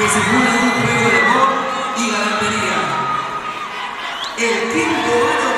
que simula un juego de amor y galantería. El quinto año